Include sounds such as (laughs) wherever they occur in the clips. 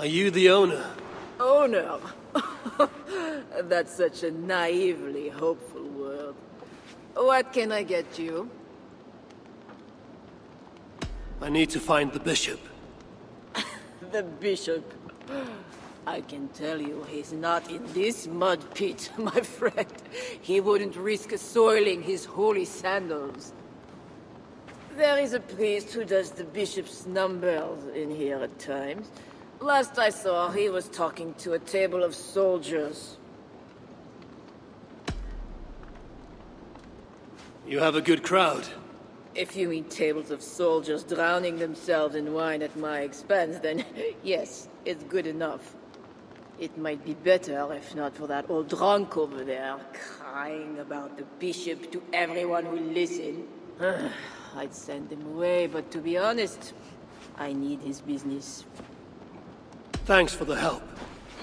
Are you the owner? Oh, owner? (laughs) That's such a naively hopeful word. What can I get you? I need to find the bishop. (laughs) the bishop? I can tell you he's not in this mud pit, (laughs) my friend. He wouldn't risk soiling his holy sandals. There is a priest who does the bishop's numbers in here at times. Last I saw, he was talking to a table of soldiers. You have a good crowd. If you mean tables of soldiers drowning themselves in wine at my expense, then (laughs) yes, it's good enough. It might be better if not for that old drunk over there, crying about the bishop to everyone who listen. (sighs) I'd send him away, but to be honest, I need his business. Thanks for the help.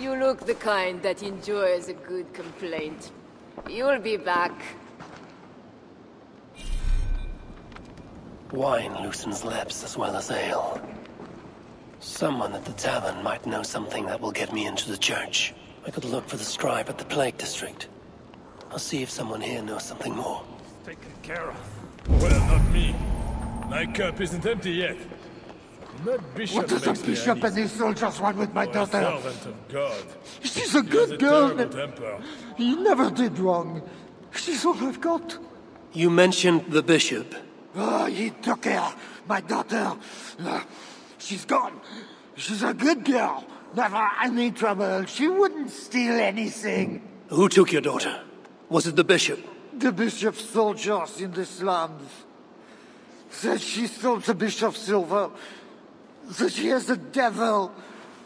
You look the kind that enjoys a good complaint. You'll be back. Wine loosens lips as well as ale. Someone at the tavern might know something that will get me into the church. I could look for the scribe at the Plague District. I'll see if someone here knows something more. Taken care of. Well, not me. My cup isn't empty yet. That bishop what does the bishop and uneasy. his soldiers want with my a daughter? servant of God. She's a He good a girl. terrible temper. He never did wrong. She's all I've got. You mentioned the bishop. Oh, he took her, my daughter. Uh, she's gone. She's a good girl. Never any trouble. She wouldn't steal anything. Who took your daughter? Was it the bishop? The bishop's soldiers in the slums. Said she stole the bishop's silver. That she is the devil.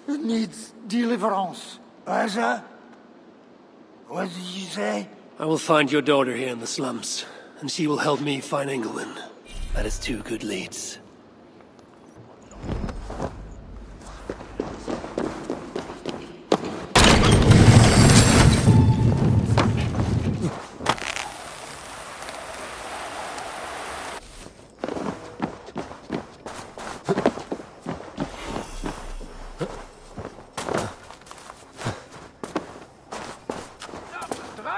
Needs deliverance. Asa? What did you say? I will find your daughter here in the slums, and she will help me find Engelwin. That is two good leads.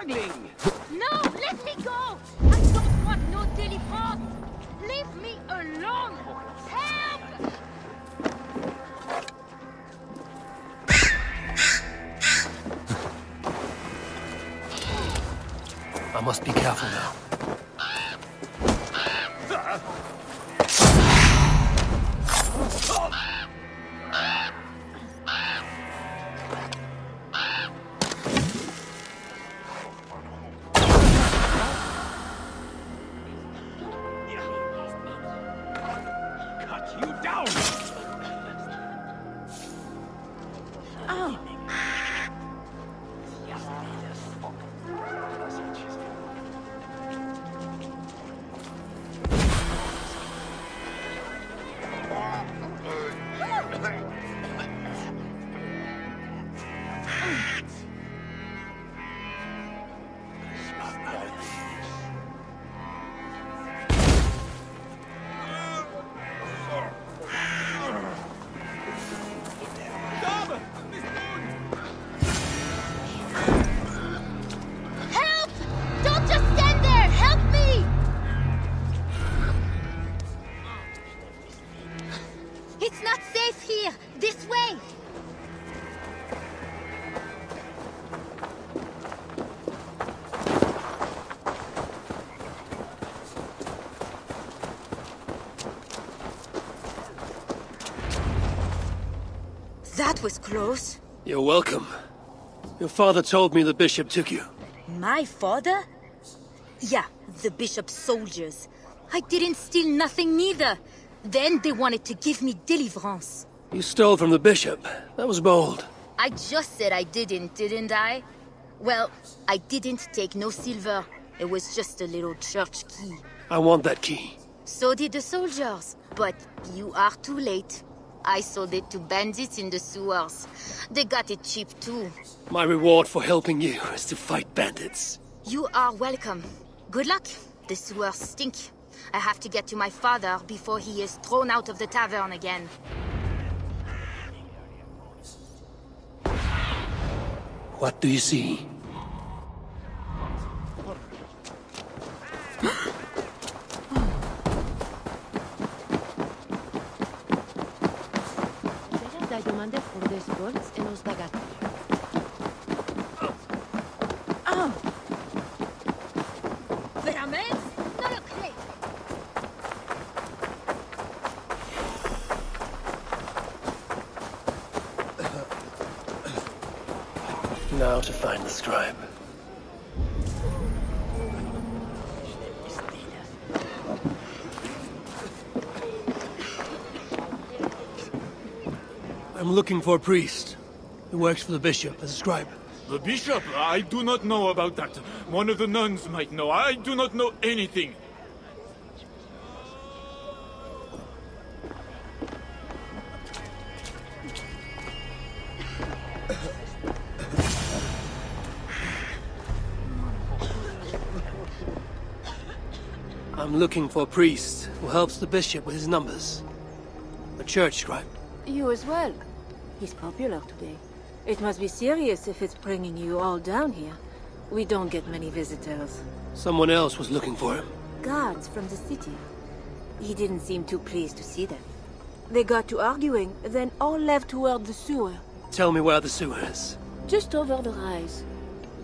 Struggling! No, let me go! I don't want no deliverance! Leave me alone! Help! I must be careful now. You down! Close. You're welcome. Your father told me the bishop took you. My father? Yeah, the bishop's soldiers. I didn't steal nothing neither. Then they wanted to give me deliverance. You stole from the bishop. That was bold. I just said I didn't, didn't I? Well, I didn't take no silver. It was just a little church key. I want that key. So did the soldiers. But you are too late. I sold it to bandits in the sewers. They got it cheap too. My reward for helping you is to fight bandits. You are welcome. Good luck. The sewers stink. I have to get to my father before he is thrown out of the tavern again. What do you see? Dai domande for des gols e nos dagat. Verament? No lo crec. Now to find the scribe. I'm looking for a priest who works for the bishop as a scribe. The bishop? I do not know about that. One of the nuns might know. I do not know anything. I'm looking for a priest who helps the bishop with his numbers. A church scribe. You as well. He's popular today. It must be serious if it's bringing you all down here. We don't get many visitors. Someone else was looking for him. Guards from the city. He didn't seem too pleased to see them. They got to arguing, then all left toward the sewer. Tell me where the sewer is. Just over the rise.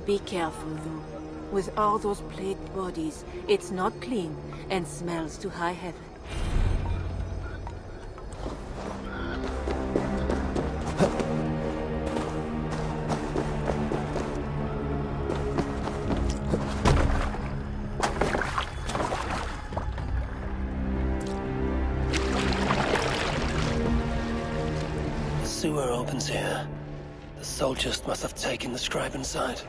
Be careful, though. With all those plagued bodies, it's not clean and smells to high heaven. Sewer opens here. The soldiers must have taken the scribe inside.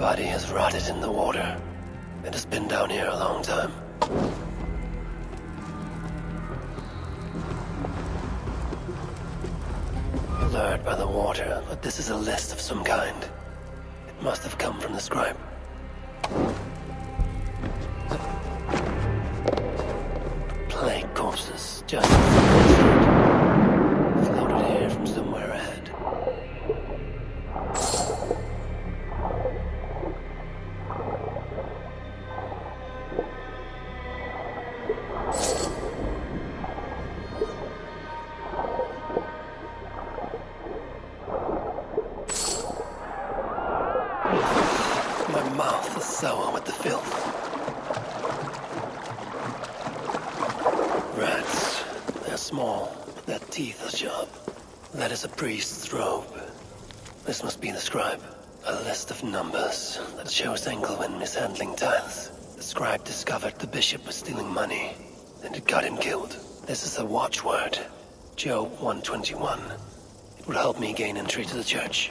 Body has rotted in the water. It has been down here a long time. Blurred by the water, but this is a list of some kind. It must have come from the scribe. That is a priest's robe. This must be the scribe. A list of numbers that shows Engelwin mishandling tithes. The scribe discovered the bishop was stealing money, and it got him killed. This is the watchword. Job 121. It will help me gain entry to the church.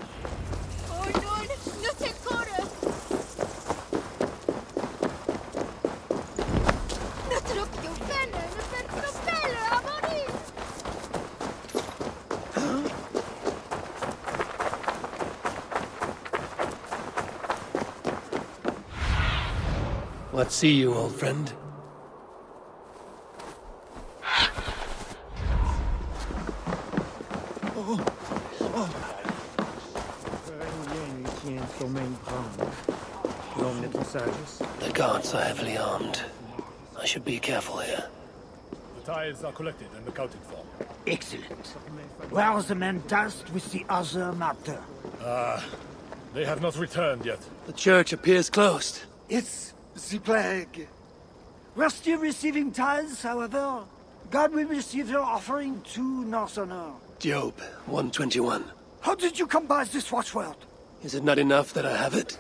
What see you, old friend? The guards are heavily armed. I should be careful here. The tithes are collected and accounted for. Excellent. Where are the men tasked with the other matter? Ah, they have not returned yet. The church appears closed. It's the plague. We're still receiving tithes, however. God will receive your offering to Northerner. Job 121. How did you come by this watchword? Is it not enough that I have it?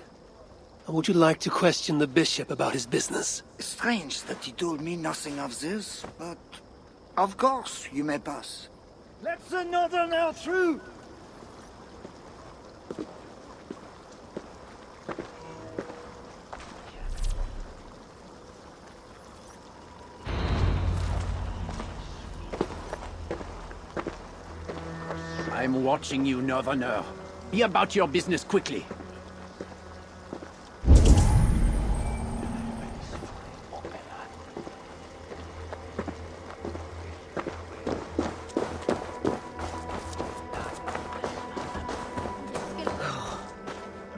Or would you like to question the bishop about his business? Strange that he told me nothing of this, but of course you may pass. Let the Northerner through! Watching you, Northerner. Be about your business quickly.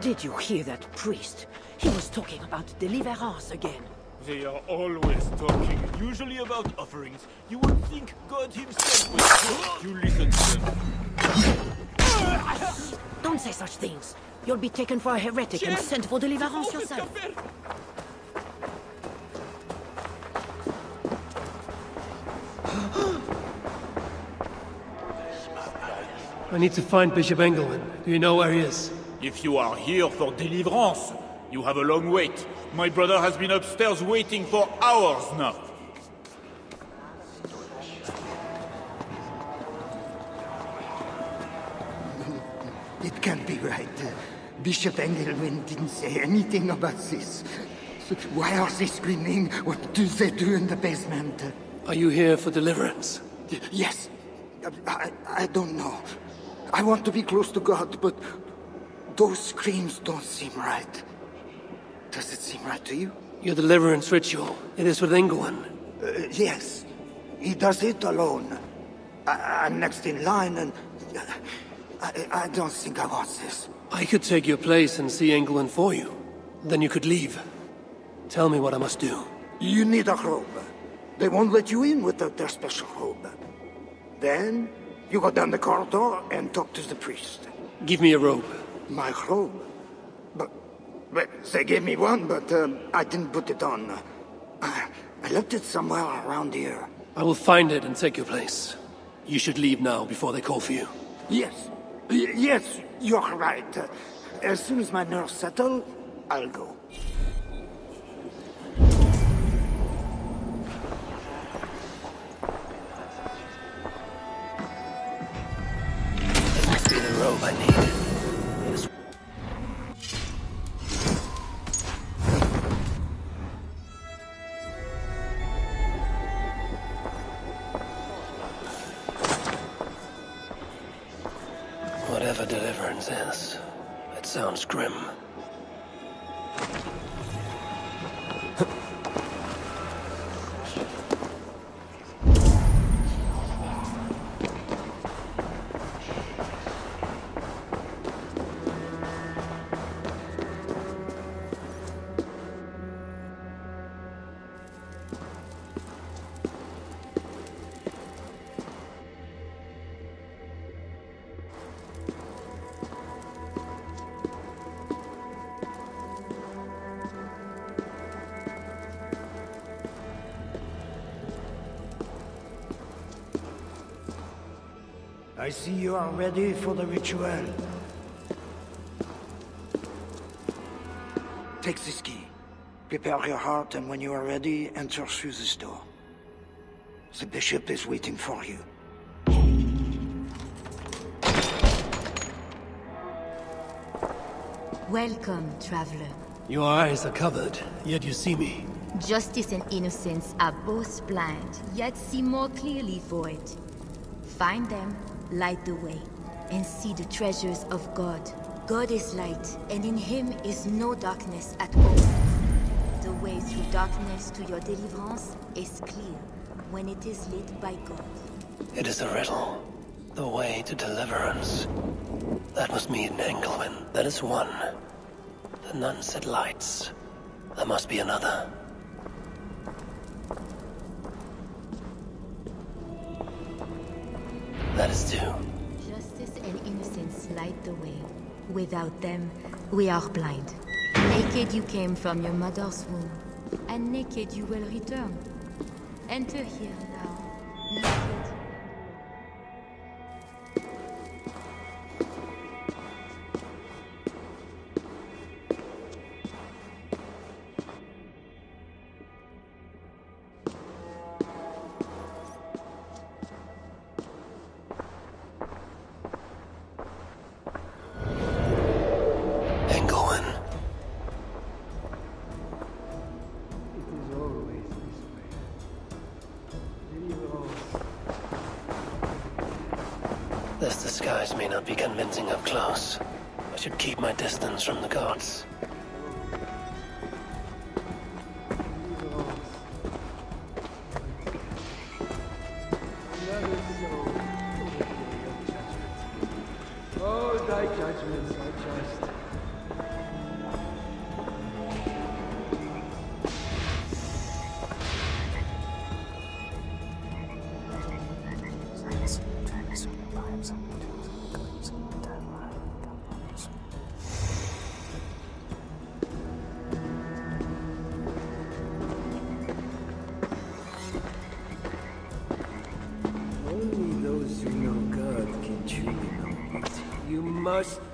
Did you hear that priest? He was talking about deliverance again. They are always talking, usually about offerings. You would think God himself would talk. You listen to them. Don't say such things. You'll be taken for a heretic and sent for deliverance yourself. I need to find Bishop Engelwin. Do you know where he is? If you are here for deliverance, you have a long wait. My brother has been upstairs waiting for hours now. It can't be right. Uh, Bishop Engelwin didn't say anything about this. So why are they screaming? What do they do in the basement? Are you here for deliverance? Yes. I, I don't know. I want to be close to God, but those screams don't seem right. Does it seem right to you? Your deliverance ritual. It is with Engelwin. Uh, yes. He does it alone. I, I'm next in line, and uh, I, I don't think I want this. I could take your place and see Engelwin for you. Then you could leave. Tell me what I must do. You need a robe. They won't let you in without their special robe. Then, you go down the corridor and talk to the priest. Give me a robe. My robe? But, but they gave me one, but um, I didn't put it on. I, I left it somewhere around here. I will find it and take your place. You should leave now before they call for you. Yes. Yes, you're right. As soon as my nerves settle, I'll go. I see you are ready for the ritual. Take this key. Prepare your heart, and when you are ready, enter through this door. The bishop is waiting for you. Welcome, traveler. Your eyes are covered, yet you see me. Justice and innocence are both blind, yet see more clearly for it. Find them, light the way, and see the treasures of God. God is light, and in him is no darkness at all. The way through darkness to your deliverance is clear when it is lit by God. It is a riddle. The way to deliverance. That must mean Engelwin. That is one. The nun said lights. There must be another. That is two. Justice and innocence light the way. Without them, we are blind. Naked you came from your mother's womb, and naked you will return. Enter here This disguise may not be convincing up close. I should keep my distance from the gods.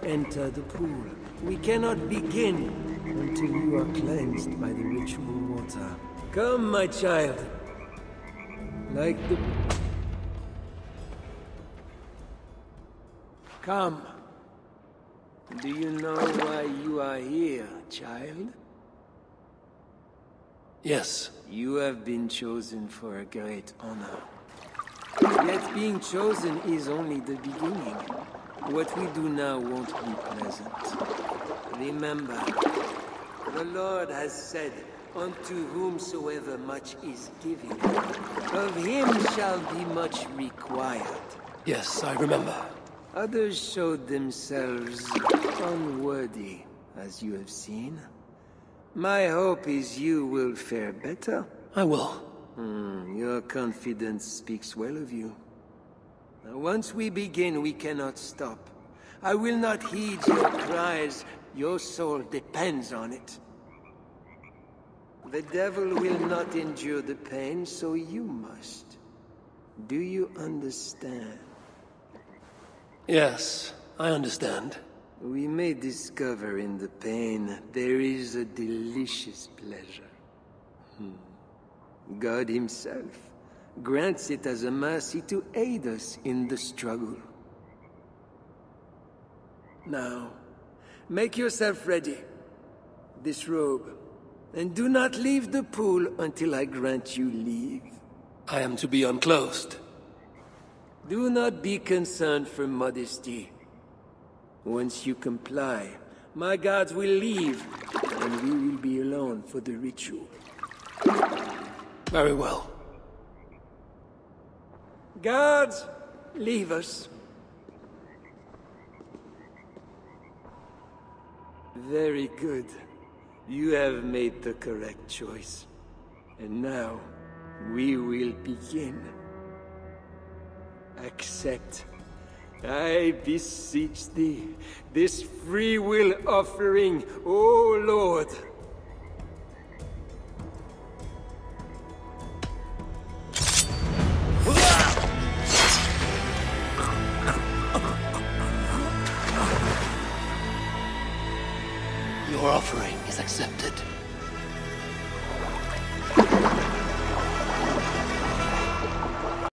Enter the pool. We cannot begin until you are cleansed by the ritual water. Come, my child. Like the... Come. Do you know why you are here, child? Yes, You have been chosen for a great honor. Yet being chosen is only the beginning. What we do now won't be pleasant. Remember, the Lord has said, Unto whomsoever much is given, of him shall be much required. yes, I remember. Others showed themselves unworthy, as you have seen. My hope is you will fare better. I will. Hmm, your confidence speaks well of you. Once we begin, we cannot stop. I will not heed your cries. Your soul depends on it. The devil will not endure the pain, so you must. Do you understand? Yes, I understand. We may discover in the pain there is a delicious pleasure. Hmm. God Himself grants it as a mercy to aid us in the struggle. Now, make yourself ready. this robe, And do not leave the pool until I grant you leave. I am to be unclosed. Do not be concerned for modesty. Once you comply, my guards will leave, and we will be alone for the ritual. Very well. Gods, leave us. Very good. You have made the correct choice. And now, we will begin. Accept, I beseech thee, this free will offering, O Lord.